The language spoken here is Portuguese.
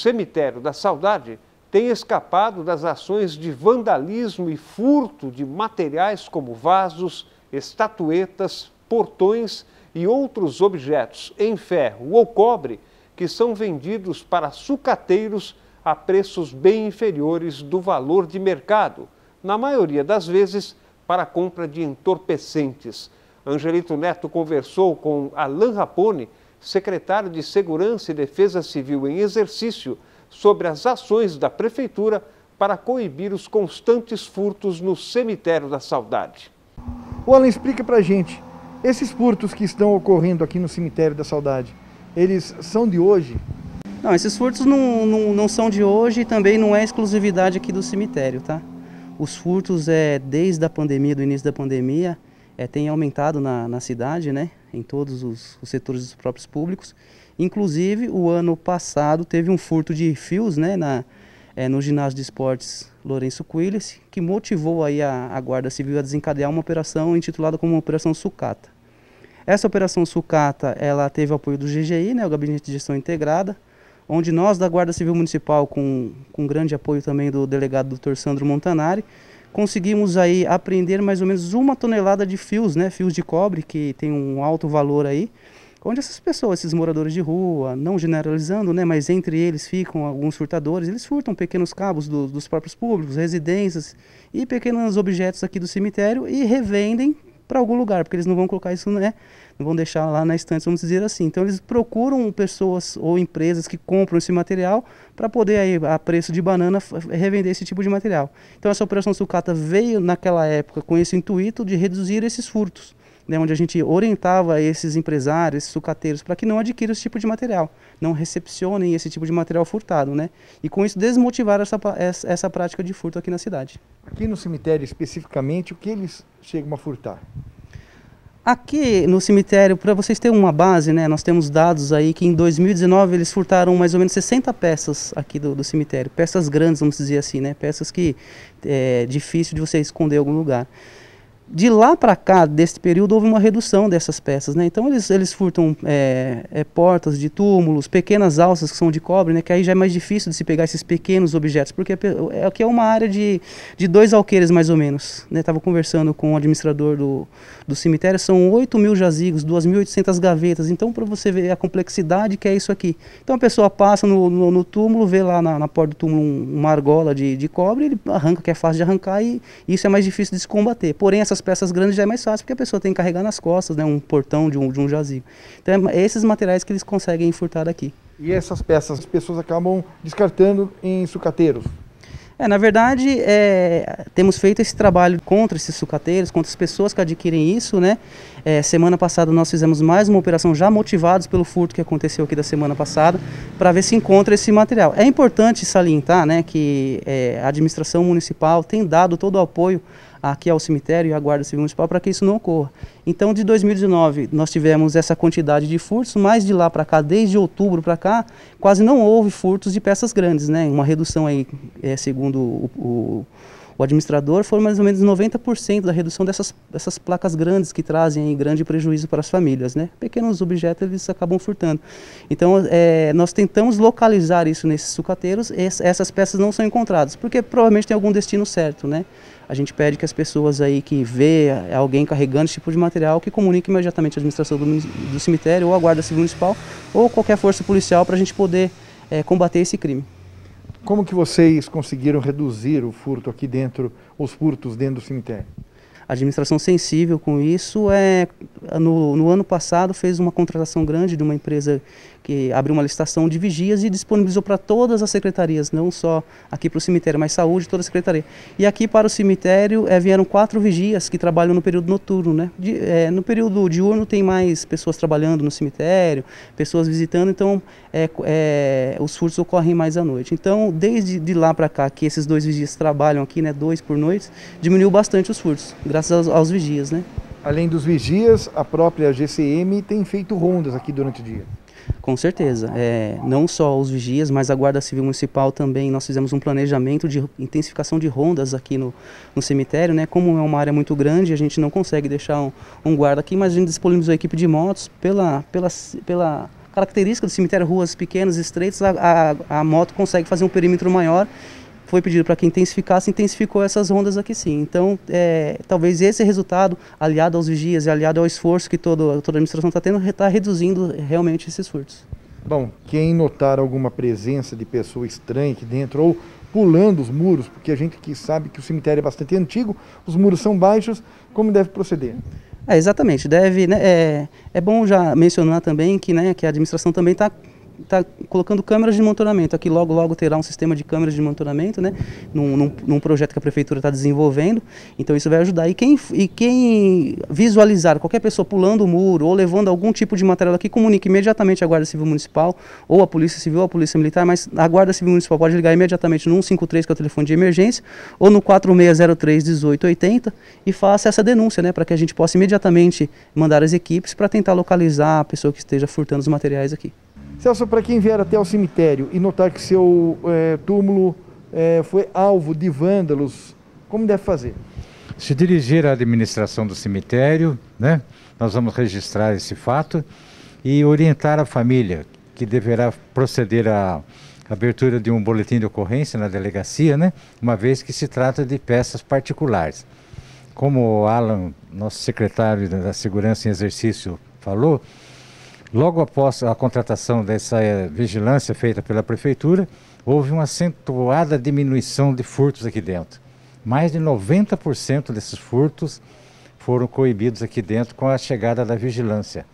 cemitério da Saudade tem escapado das ações de vandalismo e furto de materiais como vasos, estatuetas, portões e outros objetos em ferro ou cobre que são vendidos para sucateiros a preços bem inferiores do valor de mercado, na maioria das vezes para a compra de entorpecentes. Angelito Neto conversou com Alain Rapone, secretário de Segurança e Defesa Civil em exercício, sobre as ações da Prefeitura para coibir os constantes furtos no cemitério da saudade. O Alan explica para a gente, esses furtos que estão ocorrendo aqui no cemitério da saudade, eles são de hoje? Não, esses furtos não, não, não são de hoje e também não é exclusividade aqui do cemitério, tá? Os furtos, é, desde a pandemia, do início da pandemia, é, tem aumentado na, na cidade, né? Em todos os, os setores dos próprios públicos. Inclusive, o ano passado teve um furto de fios né, na, é, no ginásio de esportes Lourenço Quiles, que motivou aí a, a, Guarda Civil a desencadear uma operação intitulada como Operação Sucata. Essa Operação Sucata ela teve apoio do GGI, né, o Gabinete de Gestão Integrada, onde nós da Guarda Civil Municipal, com, com grande apoio também do delegado Dr. Sandro Montanari, conseguimos aí apreender mais ou menos uma tonelada de fios, né, fios de cobre, que tem um alto valor aí, onde essas pessoas, esses moradores de rua, não generalizando, né, mas entre eles ficam alguns furtadores, eles furtam pequenos cabos do, dos próprios públicos, residências e pequenos objetos aqui do cemitério e revendem para algum lugar, porque eles não vão colocar isso, né, não vão deixar lá na estante, vamos dizer assim. Então eles procuram pessoas ou empresas que compram esse material para poder aí a preço de banana revender esse tipo de material. Então essa operação sucata veio naquela época com esse intuito de reduzir esses furtos né, onde a gente orientava esses empresários, esses sucateiros, para que não adquiram esse tipo de material, não recepcionem esse tipo de material furtado, né? E com isso desmotivar essa, essa prática de furto aqui na cidade. Aqui no cemitério especificamente, o que eles chegam a furtar? Aqui no cemitério, para vocês terem uma base, né, nós temos dados aí que em 2019 eles furtaram mais ou menos 60 peças aqui do, do cemitério, peças grandes, vamos dizer assim, né, peças que é difícil de você esconder em algum lugar de lá para cá, desse período, houve uma redução dessas peças, né? Então eles, eles furtam é, é, portas de túmulos, pequenas alças que são de cobre, né? Que aí já é mais difícil de se pegar esses pequenos objetos, porque é, aqui é uma área de, de dois alqueires mais ou menos, né? Tava conversando com o administrador do, do cemitério, são 8 mil jazigos, 2.800 gavetas, então para você ver a complexidade que é isso aqui. Então a pessoa passa no, no, no túmulo, vê lá na, na, porta do túmulo uma argola de, de cobre, ele arranca, que é fácil de arrancar e isso é mais difícil de se combater. Porém essas peças grandes já é mais fácil, porque a pessoa tem que carregar nas costas, né, um portão de um, de um jazigo. Então é esses materiais que eles conseguem furtar daqui. E essas peças as pessoas acabam descartando em sucateiros? É, na verdade, é, temos feito esse trabalho contra esses sucateiros, contra as pessoas que adquirem isso, né? É, semana passada nós fizemos mais uma operação já motivados pelo furto que aconteceu aqui da semana passada, para ver se encontra esse material. É importante salientar, né, que é, a administração municipal tem dado todo o apoio aqui ao cemitério e à Guarda Civil Municipal para que isso não ocorra. Então, de 2019, nós tivemos essa quantidade de furtos, mas de lá para cá, desde outubro para cá, quase não houve furtos de peças grandes, né? Uma redução aí, é, segundo o, o o administrador foi mais ou menos 90% da redução dessas, dessas placas grandes que trazem grande prejuízo para as famílias. Né? Pequenos objetos eles acabam furtando. Então é, nós tentamos localizar isso nesses sucateiros, essas peças não são encontradas, porque provavelmente tem algum destino certo. Né? A gente pede que as pessoas aí que vê alguém carregando esse tipo de material que comunique imediatamente a administração do, do cemitério ou a Guarda Civil Municipal ou qualquer força policial para a gente poder é, combater esse crime. Como que vocês conseguiram reduzir o furto aqui dentro, os furtos dentro do cemitério? A administração sensível com isso é no, no ano passado fez uma contratação grande de uma empresa que abriu uma licitação de vigias e disponibilizou para todas as secretarias, não só aqui para o cemitério, mas saúde, toda a secretaria. E aqui para o cemitério é, vieram quatro vigias que trabalham no período noturno. Né? De, é, no período diurno tem mais pessoas trabalhando no cemitério, pessoas visitando, então é, os furtos ocorrem mais à noite. Então, desde de lá para cá, que esses dois vigias trabalham aqui, né, dois por noite, diminuiu bastante os furtos, graças aos, aos vigias. Né? Além dos vigias, a própria GCM tem feito rondas aqui durante o dia. Com certeza. É, não só os vigias, mas a Guarda Civil Municipal também. Nós fizemos um planejamento de intensificação de rondas aqui no, no cemitério. Né? Como é uma área muito grande, a gente não consegue deixar um, um guarda aqui, mas a gente disponibilizou a equipe de motos pela, pela, pela característica do cemitério, ruas pequenas, estreitas, a, a, a moto consegue fazer um perímetro maior foi pedido para que intensificasse, intensificou essas rondas aqui sim. Então, é, talvez esse resultado, aliado aos vigias e aliado ao esforço que todo, toda a administração está tendo, está reduzindo realmente esses furtos. Bom, quem notar alguma presença de pessoa estranha aqui dentro ou pulando os muros, porque a gente que sabe que o cemitério é bastante antigo, os muros são baixos, como deve proceder? É, exatamente, deve, né, é, é bom já mencionar também que, né, que a administração também está está colocando câmeras de monitoramento. Aqui logo, logo terá um sistema de câmeras de monitoramento, né? Num, num, num projeto que a prefeitura está desenvolvendo. Então isso vai ajudar. E quem, e quem visualizar qualquer pessoa pulando o muro ou levando algum tipo de material aqui, comunique imediatamente à Guarda Civil Municipal ou à Polícia Civil ou à Polícia Militar, mas a Guarda Civil Municipal pode ligar imediatamente no 153, que é o telefone de emergência, ou no 4603 1880 e faça essa denúncia, né? Para que a gente possa imediatamente mandar as equipes para tentar localizar a pessoa que esteja furtando os materiais aqui. Celso, para quem vier até o cemitério e notar que seu é, túmulo é, foi alvo de vândalos, como deve fazer? Se dirigir à administração do cemitério, né? nós vamos registrar esse fato e orientar a família, que deverá proceder à abertura de um boletim de ocorrência na delegacia, né? uma vez que se trata de peças particulares. Como o Alan, nosso secretário da Segurança em Exercício, falou, Logo após a contratação dessa eh, vigilância feita pela prefeitura, houve uma acentuada diminuição de furtos aqui dentro. Mais de 90% desses furtos foram coibidos aqui dentro com a chegada da vigilância.